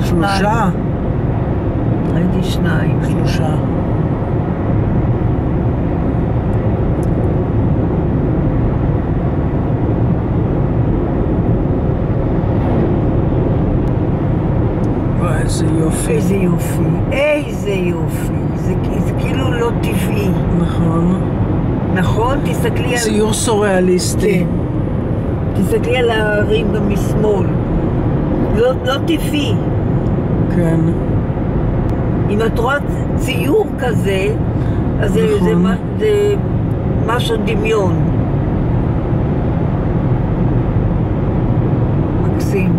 שלושה? ראיתי שניים. שלושה. איזה יופי. איזה יופי, איזה יופי. זה, זה כאילו לא טבעי. נכון. נכון? תסתכלי על... ציור סוריאליסטי. כן. תסתכלי על ההרים גם משמאל. לא, לא טבעי. כן. אם את רואה ציור כזה, אז זה, נכון. זה, מה- זה משהו דמיון. מקסים.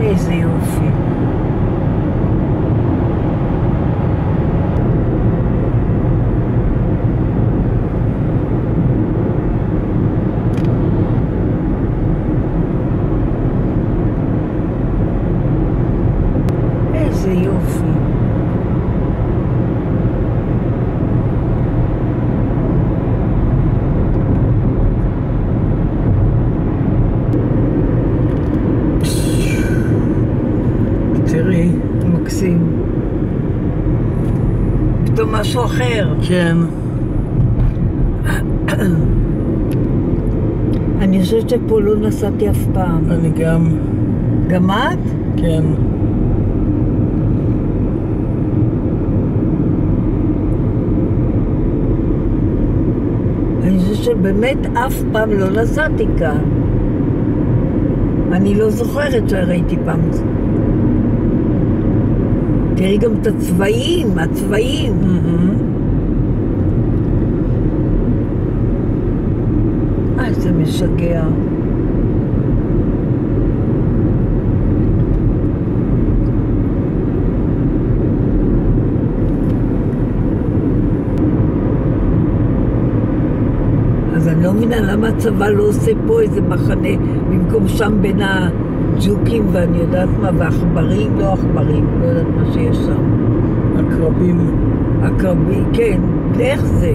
איזה יופי. איזה יופי. תראי. מקסים. פתאום משהו אחר. כן. אני חושבת שפה לא נסעתי אף פעם. אני גם. גם את? כן. אני חושבת שבאמת אף פעם לא נסעתי כאן. אני לא זוכרת שראיתי פעם. תראי גם את הצבעים, הצבעים. אה, זה משגע. אז אני לא מבינה למה הצבא לא עושה פה איזה מחנה במקום שם בין הג'וקים ואני יודעת מה, ועכברים, לא עכברים, לא יודעת מה שיש שם. עקרבים. עקרבי, כן, איך זה?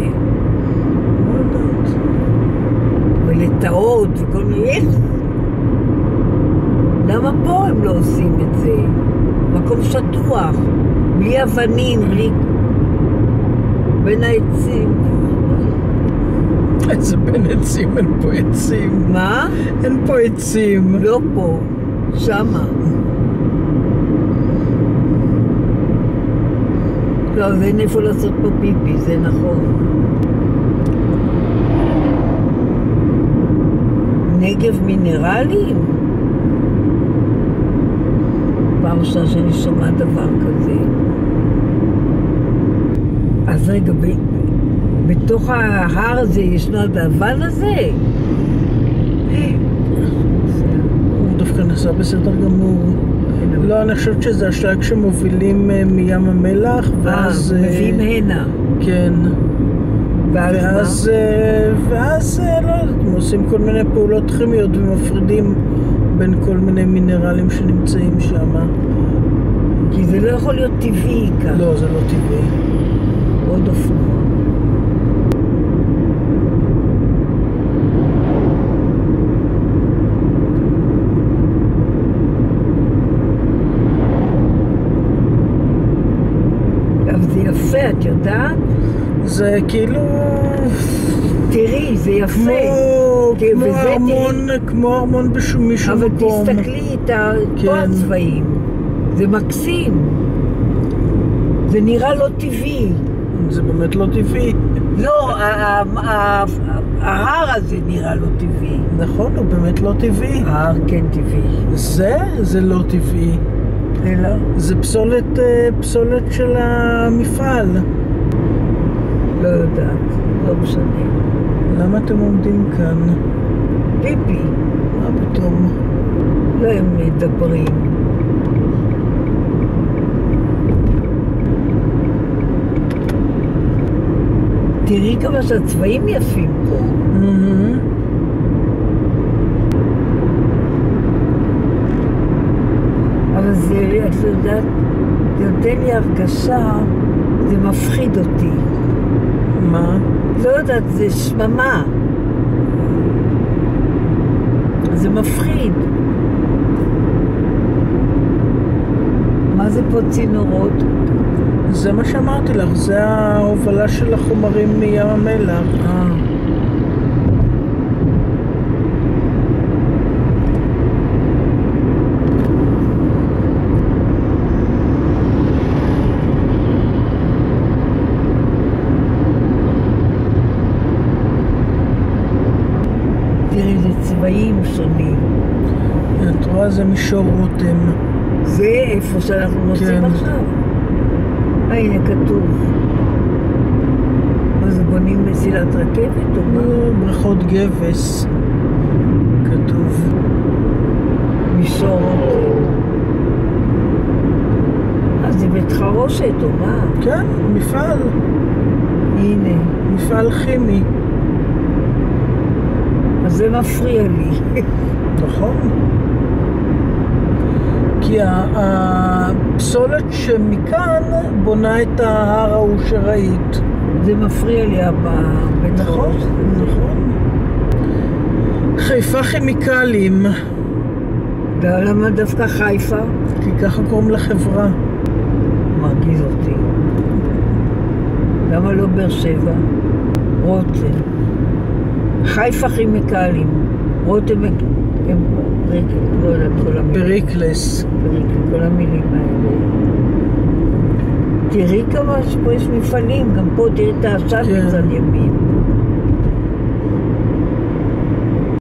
לא יודעת. ולטאות וכל מיני, איך? למה פה הם לא עושים את זה? מקום שטוח, בלי אבנים, בלי... בין העצים. איזה בין עצים, אין פה עצים. מה? אין פה עצים. לא פה, שמה. לא, אז אין איפה לעשות פה פיפי, זה נכון. נגב מינרלים? פעם ראשונה שאני שומעת דבר כזה. אז רגע, ב- בתוך ההר הזה ישנו הדאבן הזה? הוא דווקא נסע בסדר גמור. לא, אני חושבת שזה אשלג שמובילים אה, מים המלח, ואז... אה, אה, מביאים הנה. כן. ואז? ואז, אה, אה, לא יודעת, הם עושים כל מיני פעולות כימיות ומפרידים בין כל מיני מינרלים שנמצאים שם. כי זה לא יכול להיות טבעי כאן. לא, זה לא טבעי. עוד אופנוע. אבל זה יפה, יודעת? זה כאילו... תראי, זה כמו, יפה. כן, כמו ארמון, כמו ארמון בשום משום אבל מקום. תסתכלי את ה... כן. פה הצבעים. זה מקסים. זה נראה לא טבעי. זה באמת לא טבעי. לא, ההר הזה נראה לא טבעי. נכון, הוא באמת לא טבעי. ההר כן טבעי. זה, זה לא טבעי. אלא? זה פסולת, אה, פסולת של המפעל. לא משנה. למה אתם עומדים כאן? פיפי, מה פתאום? לא הם מדברים. תראי כמה שהצבעים יפים פה. מהמם. אבל זה, את יודעת, זה נותן לי הרגשה, זה מפחיד אותי. מה? לא יודעת, זה שממה. זה מפחיד. מה זה פה צינורות? זה מה שאמרתי לך, זה ההובלה של החומרים מים המלח. אה. 40 שונים. את רואה זה מישור רותם. זה איפה שאנחנו נוסעים כן. עכשיו. הנה כתוב. מה זה בונים מסילת רכבת או מה? אה, בריכות גבס. כתוב. מישור רותם. זה בית חרושת או מה? כן, מפעל. הנה. מפעל כימי. זה מפריע לי. נכון? כי הפסולת שמכאן בונה את ההר ההוא שראית. זה מפריע לי הבית נכון. נכון. חיפה כימיקלים, למה דווקא חיפה? כי ככה קוראים לחברה. מרגיז אותי. למה לא באר שבע? רותם. חיפה כימיקלים. רותם. פריקלס. פריק, כל המילים האלה. תראי כמה יש מפעלים, גם פה תראי את העשן כן. מצד ימין.